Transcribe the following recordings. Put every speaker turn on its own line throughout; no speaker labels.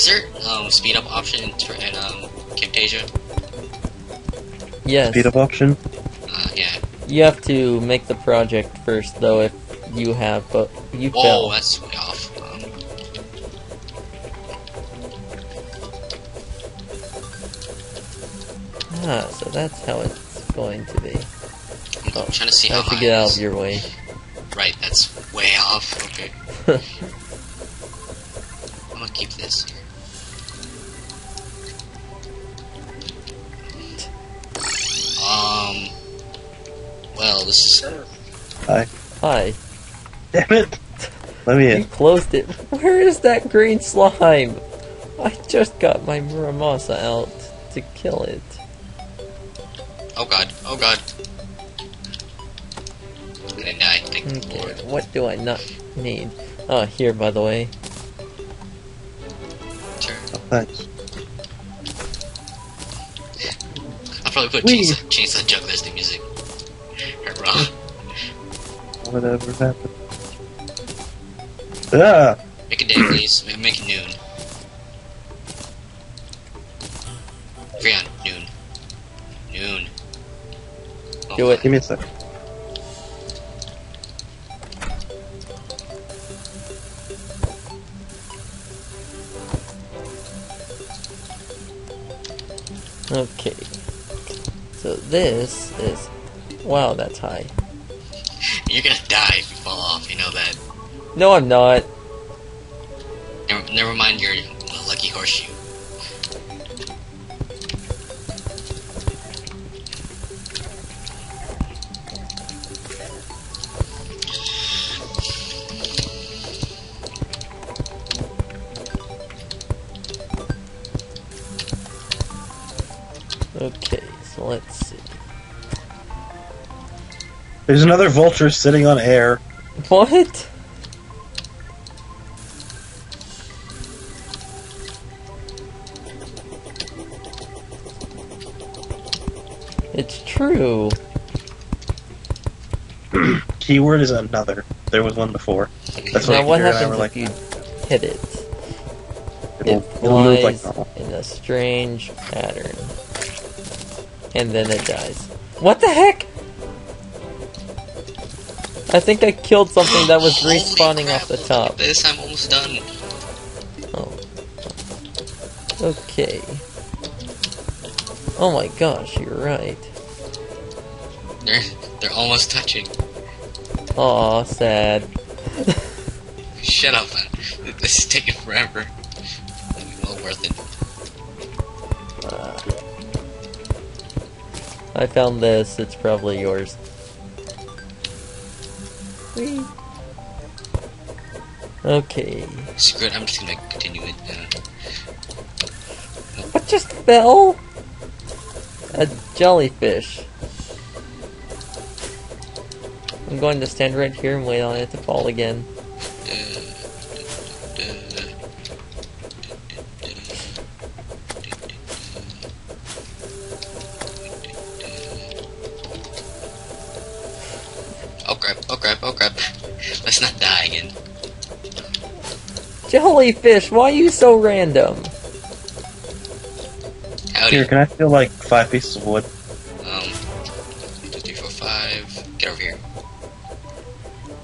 Is there um speed up option in, Tr- in um Camtasia?
Yes.
Speed up option.
Uh, yeah.
You have to make the project first, though, if you have, but you
Whoa,
fail.
that's way off. Um,
Ah, so that's how it's going to be.
I'm
Oh,
trying to see
I
how
have to get out of your way.
Right, that's way off. Okay.
Hi.
Hi.
Damn it. Let me in.
You closed it. Where is that green slime? I just got my Muramasa out to kill it.
Oh god. Oh god. I'm gonna die. Thank
Okay,
Lord.
what do I not need? Oh, here, by the way.
Sure.
Oh, thanks.
I'll probably put
Whee!
Chainsaw, Chainsaw Juggler's the music. Hurrah. Hmm.
Whatever happened. Yeah.
Make a day, please. Make- Make it noon. Freon, noon. Noon. Oh,
Do it.
Give me a sec.
Okay. So this is... Wow, that's high.
You're gonna die if you fall off, you know that.
No, I'm not.
Never, never mind
There's another vulture sitting on air.
What? It's true.
Keyword is another. There was one before. That's what
now, what
Peter and I
happens
were like,
you hit it? It
move like
flies in a strange pattern. And then it dies. What the heck? I think I killed something that was respawning
crap,
off the top.
This, I'm almost done.
Oh. Okay. Oh my gosh, you're right.
They're they're almost touching.
Aw, sad.
Shut up, man. This is taking forever. Well worth it.
I found this, it's probably yours. Whee. Okay.
Screw it, I'm just gonna continue it. Uh,
What just fell? A jellyfish. I'm going to stand right here and wait on it to fall again.
Oh
Jellyfish, why are you so random?
Howdy.
Here, can I feel like five pieces of wood?
Um, one, two, three, four, five. Get over here.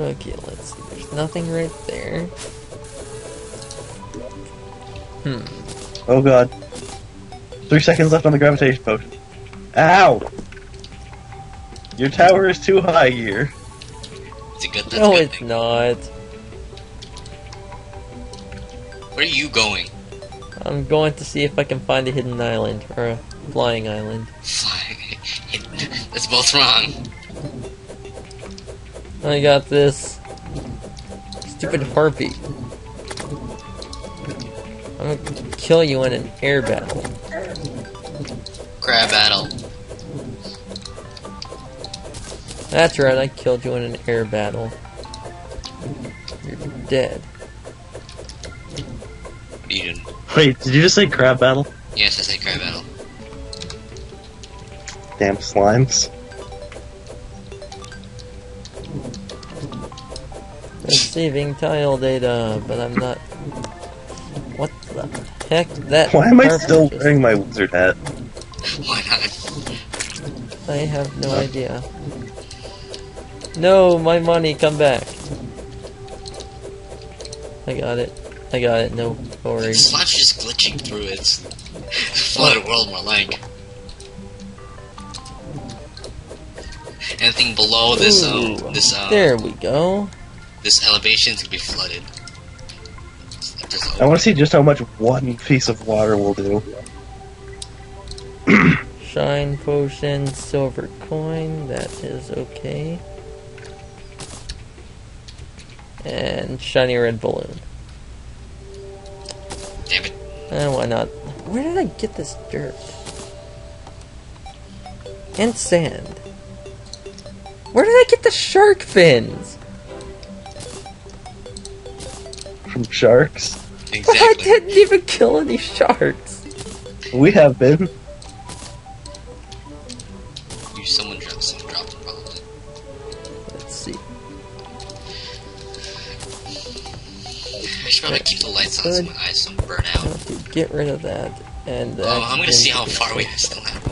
Okay, let's see. There's nothing right there. Hmm.
Oh god. Three seconds left on the gravitation potion. Ow! Your tower is too high here.
It's a good, that's
No,
good
it's
thing.
not.
Where are you going?
I'm going to see if I can find a hidden island or a flying island.
Flying. That's both wrong.
I got this. Stupid harpy. I'm gonna kill you in an air battle.
Crab battle.
That's right, I killed you in an air battle. You're dead.
Wait, did you just say crab battle?
Yes, I say crab battle.
Damn slimes.
Receiving tile data, but I'm not. What the heck that
Why am I still
cartridge is-
wearing my wizard hat?
Why not?
I have no idea. No, my money, come back. I got it. I got it, no worries.
slot's just glitching through its flooded world more like. Anything below this um this uh
There we go.
this elevation is gonna be flooded. It's like just
I want to see just how much one piece of water will do.
Shine potion, silver coin, that is okay. And shiny red balloon.
Damn it.
Eh, why not? Where did I get this dirt? And sand. Where did I get the shark fins?
From sharks.
I didn't even kill any sharks.
We have been.
You someone dropped someone dropped them probably.
Let's see.
I should probably keep the lights on so my eyes don't burn out.
Okay, get rid of that. And
Oh, I'm gonna see how far we still have.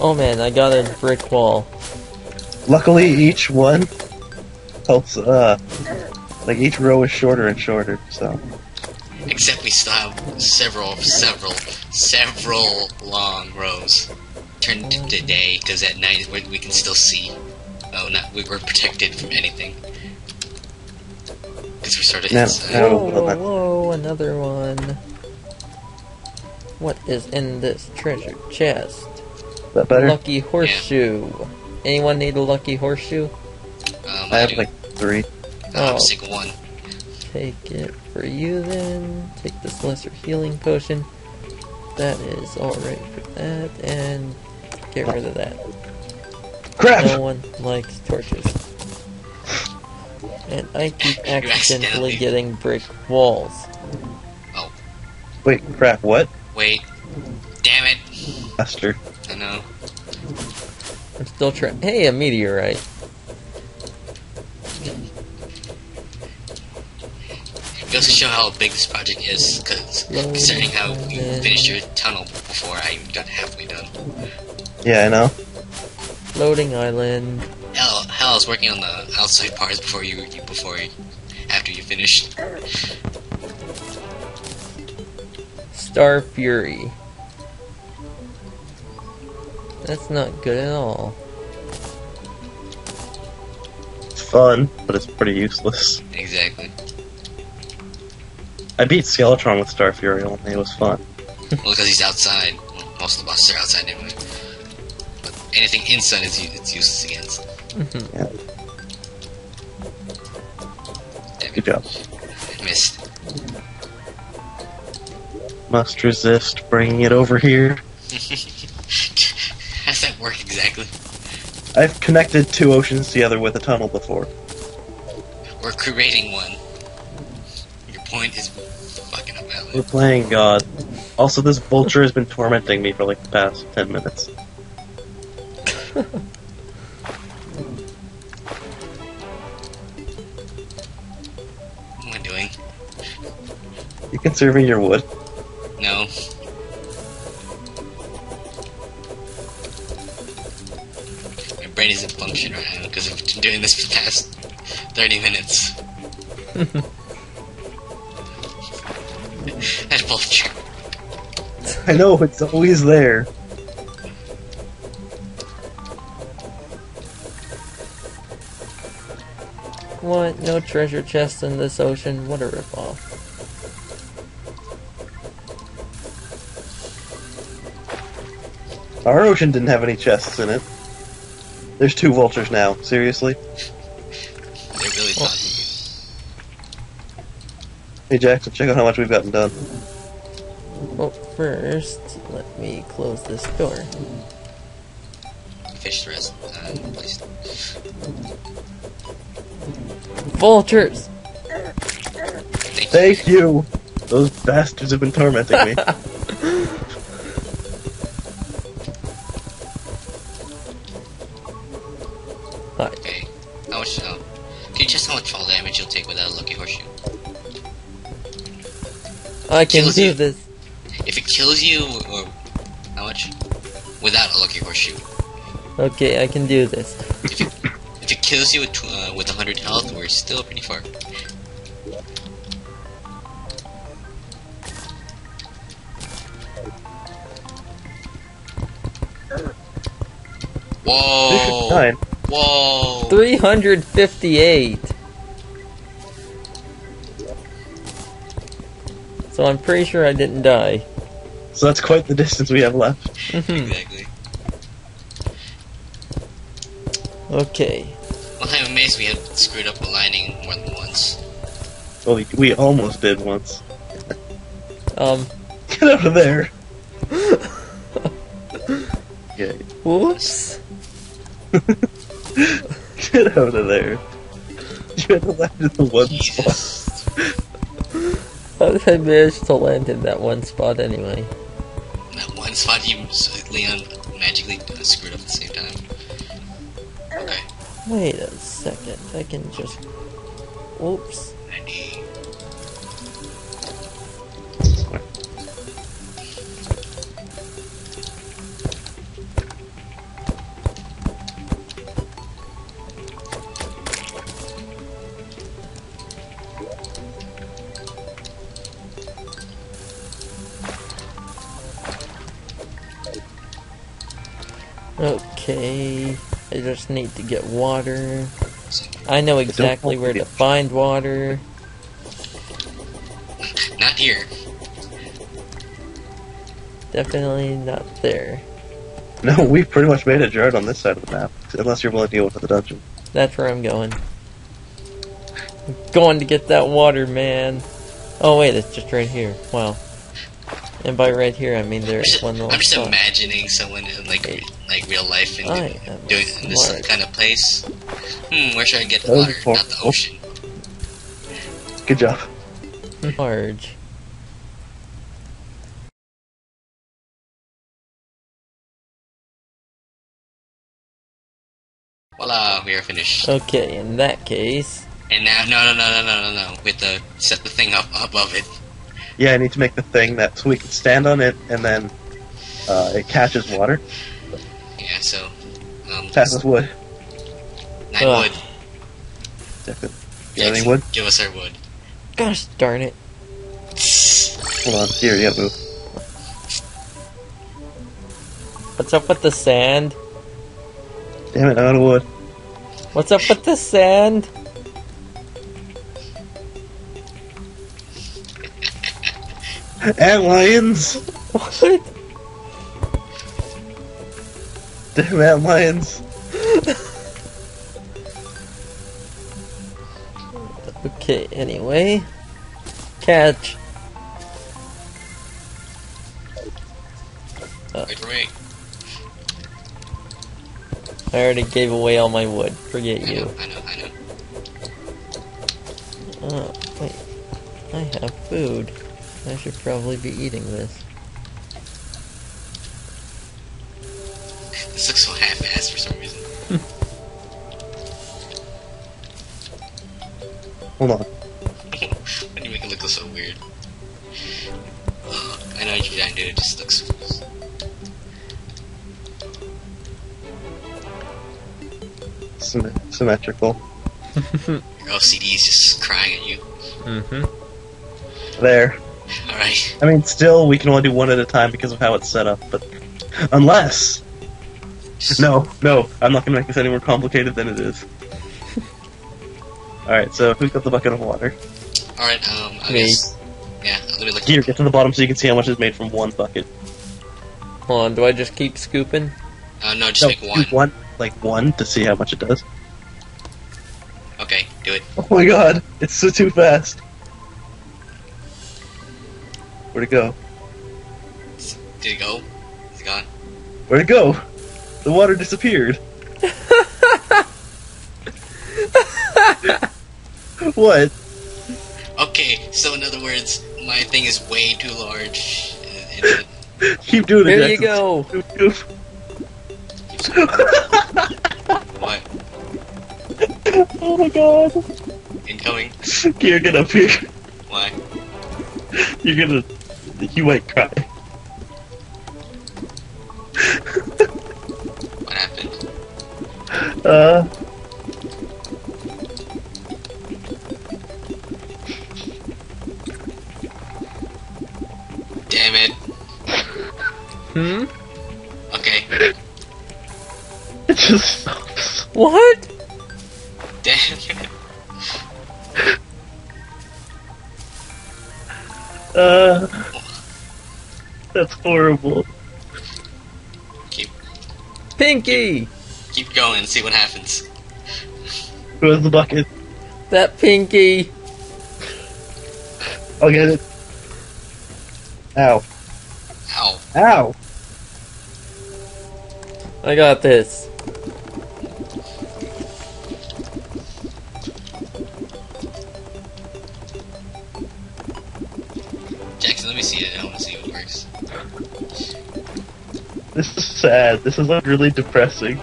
Oh man, I got a brick wall.
Luckily, each one helps. Uh, like each row is shorter and shorter. So
Except we still have several, several, several long rows. Turned to day because at night we can still see. Oh, not we were protected from anything. Because we started
Now-
inside.
now-
Whoa, whoa, another one. What is in this treasure chest?
is that better?
Lucky horseshoe. Anyone need a lucky horseshoe?
Um,
I have
do.
like three.
I have
Oh.
a single one.
Take it for you then. Take this lesser healing potion. That is alright for that. And get rid of that.
Crap!
No one likes torches. And I keep accidentally
accidentally-
getting brick walls. Oh.
Wait, crap! What?
Wait. Damn it.
Faster.
I know.
I'm still trying. Hey, a meteorite.
It goes to show how big this project is, because considering how you finished your tunnel before I'm done halfway done.
Yeah, I know.
Loading island.
Hell, hell, I was working on the outside parts before you, you before you, after you finished.
Star Fury. That's not good at all.
It's fun, but it's pretty useless.
Exactly.
I beat Skeletron with Star Fury only. It was fun.
Well, because he's outside. Most of the bosses are outside anyway. But anything inside is it's useless against.
Mhm.
Yeah.
Damn
Good job.
Missed.
Must resist bringing it over here.
How does that work exactly?
I've connected two oceans together with a tunnel before.
We're creating one. Your point is fucking up,
We're playing God. Also, this vulture has been tormenting me for like the past ten minutes.
What am I doing?
You can serve your wood.
No. My brain isn't functioning right now because I've been doing this for the past 30 minutes.
I know, it's always there.
What? No treasure chest in this ocean? What a ripoff.
Our ocean didn't have any chests in it. There's two vultures now. Seriously?
They really thought
Hey Jackson, check out how much we've gotten done.
Well, first, let me close this door. Vultures!
Thank you.
Those bastards have been tormenting me.
Hi.
Okay. How much? Can you just how much fall damage you'll take without a lucky horseshoe?
I can
kills
do
you,
this.
if it kills you, or how much? Without a lucky horseshoe.
Okay, I can do this.
If it kills you with tw- we're still pretty far. Whoa!
Nine.
Whoa!
358. So I'm pretty sure I didn't die.
So that's quite the distance we have left.
Mhm.
Exactly.
okay.
Well, I'm amazed we have screwed up aligning more than once.
Well, we, we almost did once.
Um,
Get out of there. Yeah,
whoops.
get out of there. You had to land in the one spot.
Jesus.
How did I manage to land in that one spot anyway?
that one spot you, Leon, magically uh, screwed up at the same time. Okay.
Wait a second. I can just. Whoops. Okay. I just need to get water. I know exactly where to find water.
Not here.
Definitely not there.
No, we've pretty much made it Jared on this side of the map. Unless you're willing to go into the dungeon.
That's where I'm going. I'm going to get that water, man. Oh wait, it's just right here. Wow. And by right here, I mean there's
just,
one little
I'm just
spot.
imagining someone in like
Hey.
like real life and
I am
doing in this
smart.
kind of place. Hmm, where should I get the water? Not the ocean.
Good job.
Large.
Voila, we are finished.
Okay, in that case,
And now, no, no, no, no, no, no, no. We have to set the thing up above it.
Yeah, I need to make the thing that so we can stand on it and then uh, it catches water.
Yeah, so um,
Passes wood.
nine
Ugh.
wood.
Definitely. You
Jackson,
wood?
Give us our wood.
gosh darn it.
Hold on. Here, you gotta move.
What's up with the sand?
Damn it, I'm out of wood.
What's up with the sand?
And lions!
What?
Damn it, lions!
Okay, anyway. Catch.
Wait for me.
I already gave away all my wood. Forget
I
you.
know, I know, I know.
Oh, wait. I have food. I should probably be eating this.
This looks so half-assed for some reason.
Hold on.
Why do you make it look so weird? I know you're trying to do. It just looks.
Sym- symmetrical.
Your OCD is just crying at you.
Mm-hmm.
There.
All right.
I mean, still, we can only do one at a time because of how it's set up, but. Unless! No, no, I'm not gonna make this any more complicated than it is. Alright, so who's got the bucket of water?
All right. Um. I
Me.
guess. Yeah. Let me look.
Here, get to the bottom so you can see how much is made from one bucket.
Hold on, do I just keep scooping?
Uh, no, just
No,
make one.
one, like one, to see how much it does.
Okay. Do it.
Oh my god, it's so too fast. Where'd it go?
Did it go? Is it gone?
Where'd it go? The water disappeared. what?
Okay. So in other words, my thing is way too large. and- and it
Keep doing it,
There you go.
Goof, goof.
keeps- What?
oh my god.
Incoming?
Here, get up here.
Why?
You're gonna. You might cry.
What happened?
Uh.
Damn it.
Hmm?
Okay.
It just stops.
What?
Damn it.
Uh. That's horrible.
Keep
Pinky!
keep going. See what happens.
Who has the bucket?
That Pinky!
I'll get it. Ow.
Ow.
Ow!
I got this.
Sad. This is like really depressing.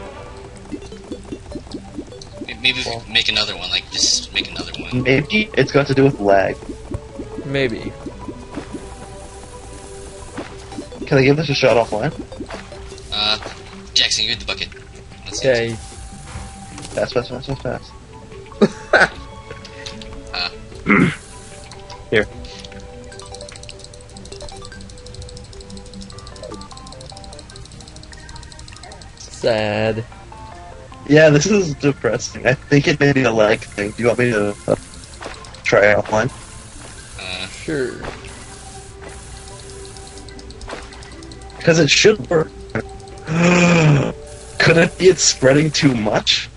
Maybe if we make another one. Like just make another one.
Maybe it's got to do with lag.
Maybe.
Can I give this a shot offline?
Uh, Jackson, you hit the bucket. Let's.
Okay.
Fast, fast, fast, fast, fast.
Uh,
Sad.
Yeah, this is depressing. I think it may be a lag thing. Do you want me to uh, try it offline?
uh,
Sure.
Because it should work. Could it be it's spreading too much?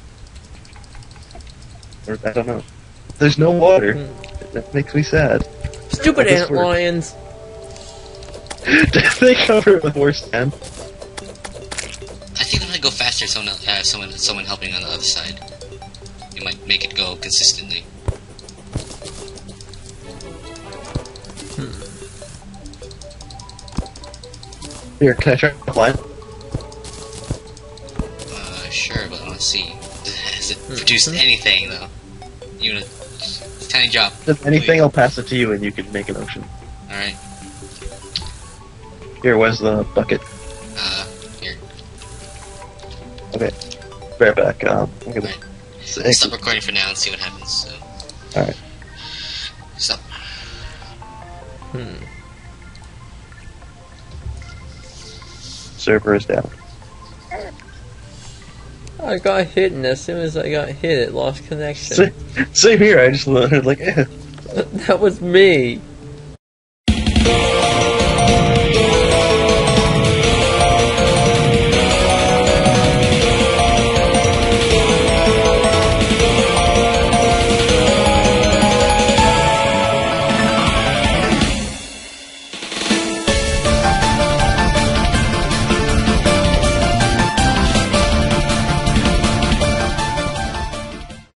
Or, I don't know. There's no water. That makes me sad.
Stupid ant
works.
lions!
Did they cover it with horse sand?
Go faster. Someone, else- uh, someone, someone helping on the other side. It might make it go consistently.
Here, can I try offline?
Uh, sure, but let's see. Has it produced anything though? Even a tiny drop.
If anything, I'll pass it to you and you can make an ocean.
All right.
Here, where's the bucket? Okay. Right back. Um, I'm gonna
Right. Stop recording for now and see what happens. So.
Alright.
Stop.
Hmm.
server is down.
I got hit, and as soon as I got hit, it lost connection.
Same, same here. I just learned like, eh.
that was me.